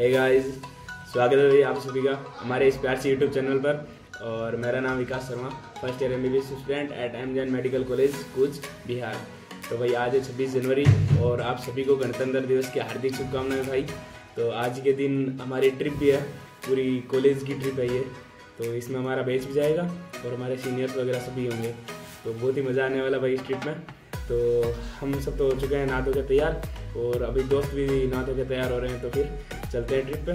Hey guys स्वागत है भाई आप सभी का हमारे इस प्यार से यूट्यूब चैनल पर। और मेरा नाम Vikas Sharma first year M B student at M Jain medical college कुछ बिहार। तो भाई आज है छब्बीस जनवरी और आप सभी को गणतंत्र दिवस की हार्दिक शुभकामनाएँ भाई। तो आज के दिन हमारी ट्रिप भी है, पूरी कॉलेज की ट्रिप है ये। तो इसमें हमारा बैच भी जाएगा और हमारे सीनियर्स वगैरह सभी होंगे। तो बहुत ही मज़ा आने वाला भाई इस ट्रिप में। तो हम सब तो हो चुके हैं नहा धो के तैयार और अभी दोस्त भी नहा धो के तैयार हो रहे हैं तो फिर चलते हैं ट्रिप पे।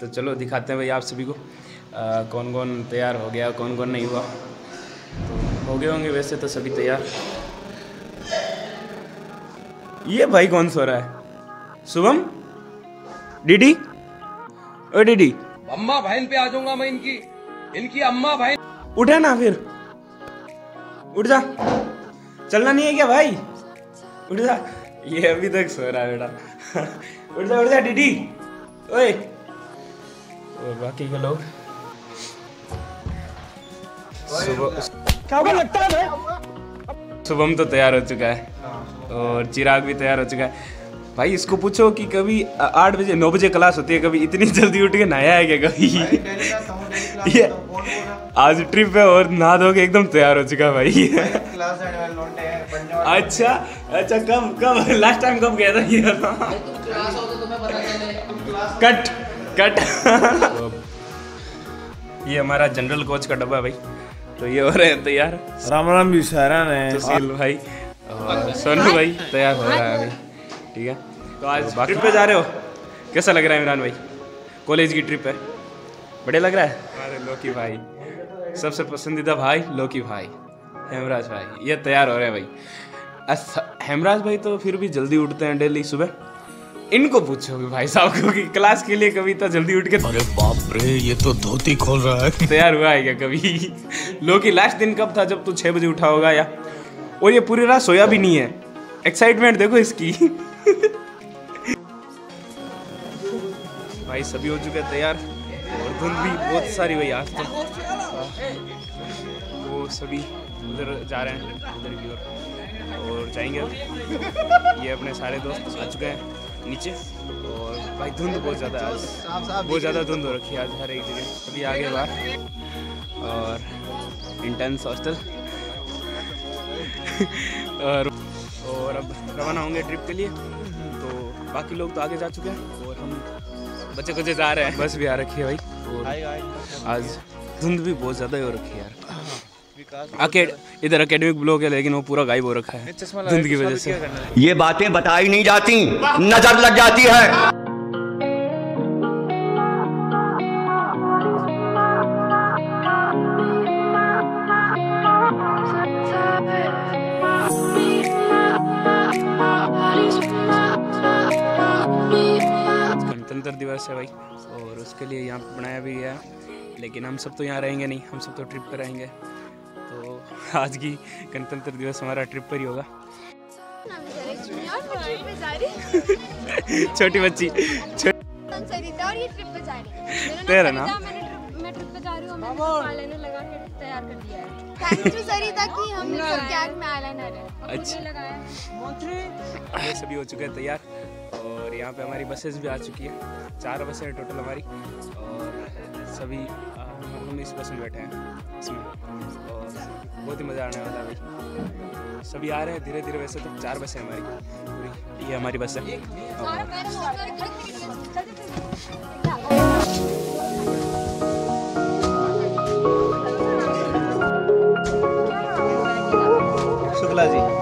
तो चलो दिखाते हैं भाई आप सभी को। आ, कौन कौन तैयार हो गया कौन कौन नहीं हुआ। तो हो गए होंगे वैसे तो सभी तैयार। ये भाई कौन सो रहा है? शुभम? डीडी? ओ डीडी। अम्मा बहन पे आ जाऊँगा मैं इनकी। इनकी अम्मा बहन उठे ना फिर। उठ जा। चलना नहीं है क्या भाई? उठ जा। ये अभी तक सो रहा है बेटा। उठ जा उठ जा डीडी। ओए। और बाकी के लोग। सुबह लगता है शुभम तो तैयार हो चुका है। और चिराग भी तैयार हो चुका है। भाई इसको पूछो कि कभी आठ बजे नौ बजे क्लास होती है कभी इतनी जल्दी उठ के नहाया है क्या कभी? ये आज ट्रिप है और नहा धो के एकदम तैयार हो चुका भाई। अच्छा अच्छा कब कब लास्ट टाइम कब गया था ये? कट कट ये हमारा जनरल कोच का डब्बा है भाई तो ये हो रहे हैं तैयार। राम राम भी सहरा ने सुशील भाई सोनू भाई तैयार हो रहा है अभी। ठीक है? तो आज तो ट्रिप पे जा रहे हो? कैसा लग रहा है इमरान भाई? कॉलेज की ट्रिप है। बढ़िया लग रहा है? अरे लोकी भाई। सबसे पसंदीदा भाई लोकी भाई हेमराज भाई। ये तैयार हो रहे हैं भाई। हेमराज भाई तो फिर भी जल्दी उठते हैं डेली सुबह। इनको पूछोगे भाई साहब को कि क्लास के लिए कभी तो जल्दी उठ के अरे बाप रे ये तो धोती खोल रहा है। तैयार हुआ है क्या कभी? लोकी लास्ट दिन कब था जब तू छह बजे उठा होगा या और ये पूरी रात सोया भी नहीं है। एक्साइटमेंट देखो इसकी। भाई सभी हो चुके हैं तैयार। और धुंध भी बहुत सारी हुई आज तो। वो सभी उधर जा रहे हैं, उधर की ओर। और जाएँगे ये अपने सारे दोस्त आ चुके हैं नीचे। और भाई धुंध बहुत ज़्यादा है आज। बहुत ज़्यादा धुंध हो रखी है आज हर एक जगह। सभी आगे बाहर। और इंटेंस हॉस्टल और और अब रवाना होंगे ट्रिप के लिए। तो बाकी लोग तो आगे जा चुके हैं। और हम बच्चे कुछ जा रहे हैं। बस भी आ रखी है भाई। और आज धुंध भी बहुत ज़्यादा ही हो रखी है यार। इधर एकेडमिक ब्लॉक है लेकिन वो पूरा गायब हो रखा है। धुंध की वजह से। ये बातें बताई नहीं जाती नज़र लग जाती है। दिवस है भाई। और उसके लिए यहाँ बनाया भी है। लेकिन हम सब तो यहाँ रहेंगे नहीं हम सब तो ट्रिप पर रहेंगे। तो आज की गणतंत्र दिवस हमारा ट्रिप पर ही होगा। छोटी बच्ची तेरा हमने में अच्छा। अच्छा लगाया। सभी हो चुके हैं तैयार। और यहाँ पे हमारी बसेस भी आ चुकी है। चार बसें हैं टोटल हमारी। और सभी हम इस बस में बैठे हैं, इसमें। और बहुत ही मज़ा आने वाला है भाई। सभी आ रहे हैं धीरे धीरे वैसे तो। चार बसें हमारी। पूरी, ये हमारी बस है। शुक्ला जी।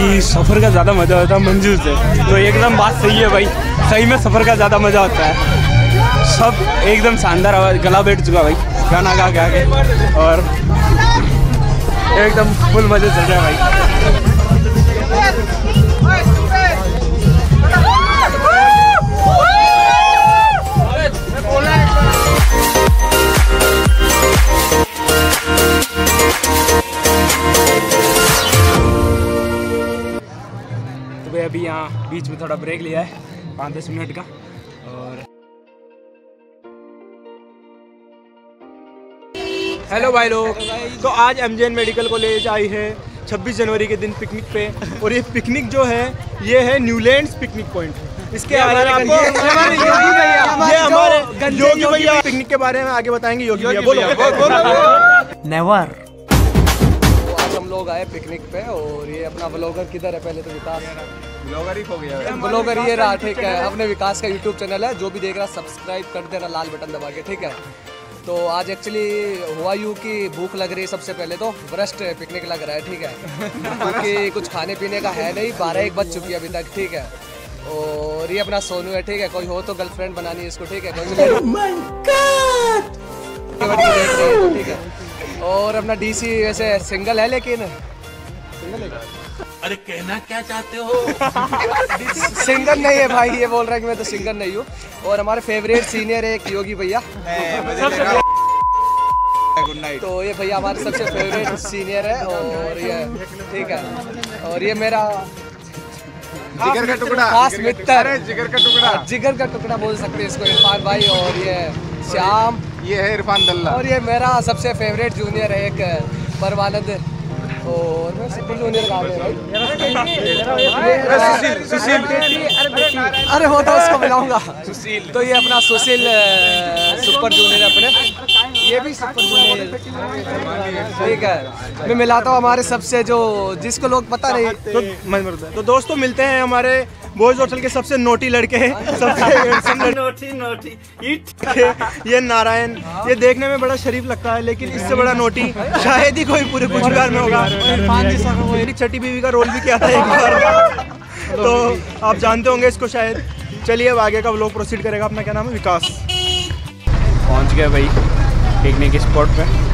भाई सफ़र का ज़्यादा मज़ा होता है मंजूर से। तो एकदम बात सही है भाई। सही में सफ़र का ज़्यादा मज़ा होता है। सब एकदम शानदार आवाज़, गला बैठ चुका भाई। गाना गा के। आगे और एकदम फुल मज़े चल रहा है भाई। तो भाई अभी यहाँ बीच में थोड़ा ब्रेक लिया है पाँच दस मिनट का। और हेलो भाई लोग। तो आज एम मेडिकल कॉलेज आई है 26 जनवरी के दिन पिकनिक पे। और ये पिकनिक जो है ये है न्यूलैंड्स पिकनिक पॉइंट इसके में आपको ये हमारे योगी भैया। पिकनिक के बारे में आगे बताएँगे योगी भैया। बोलो नेवर लोग आए पिकनिक पे और ये अपना ब्लॉगर किधर है पहले तो विकास? ब्लॉगर ही हो गया। ब्लॉगर ये रहा ठीक है अपने विकास का यूट्यूब चैनल है जो भी देख रहा सब्सक्राइब कर देना लाल बटन दबा के ठीक है? तो आज एक्चुअली हुआ यूँ कि भूख लग रही है सबसे पहले तो ब्रस्ट पिकनिक लग रहा है ठीक है? क्योंकि कुछ खाने पीने का है नहीं बारह एक बज चुकी है अभी तक ठीक है? और ये अपना सोनू है ठीक है? कोई हो तो गर्लफ्रेंड बनानी है इसको ठीक है? कोई और अपना डीसी वैसे सिंगल है लेकिन। सिंगल है अरे कहना क्या चाहते हो? सिंगल नहीं है भाई ये बोल रहा है कि मैं तो सिंगल नहीं हूँ। और हमारे फेवरेट सीनियर है एक योगी भैया। तो ये भैया हमारे सबसे फेवरेट सीनियर है और ये ठीक है। और ये मेरा जिगर का टुकड़ा। खास मित्र। जिगर का टुकड़ा। जिगर का टुकड़ा बोल सकते हैं इसको इरफान भाई और ये श्याम। ये है इरफान दल्ला। और ये मेरा सबसे फेवरेट जूनियर है एक परवानंद और मैं सुपर जूनियर का अरे हो तो उसको बुलाऊँगा। सुशील। तो ये अपना सुशील सुपर जूनियर है अपने। ये भी ठीक है। मैं मिलाता हूँ हमारे सबसे जो जिसको लोग पता नहीं। तो। तो दोस्तों मिलते हैं हमारे बॉयज़ होटल के सबसे नोटी लड़के सबसे नोटी नोटी ये नारायण। ये देखने में बड़ा शरीफ लगता है लेकिन इससे बड़ा नोटी शायद ही कोई पूरे कुछ बिहार में होगा। मेरी छठी बीवी का रोल भी किया था एक बार। तो आप जानते होंगे इसको शायद। चलिए अब आगे का व्लॉग प्रोसीड करेगा अपना क्या नाम है? विकास। पहुँच गए भाई। पिकनिक स्पॉट पे।